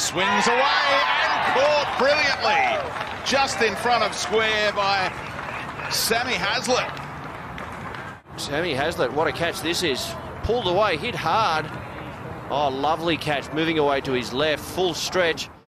Swings away and caught brilliantly. Just in front of square by Sammy Heazlett. Sammy Heazlett, what a catch this is. Pulled away, hit hard. Oh, lovely catch, moving away to his left, full stretch.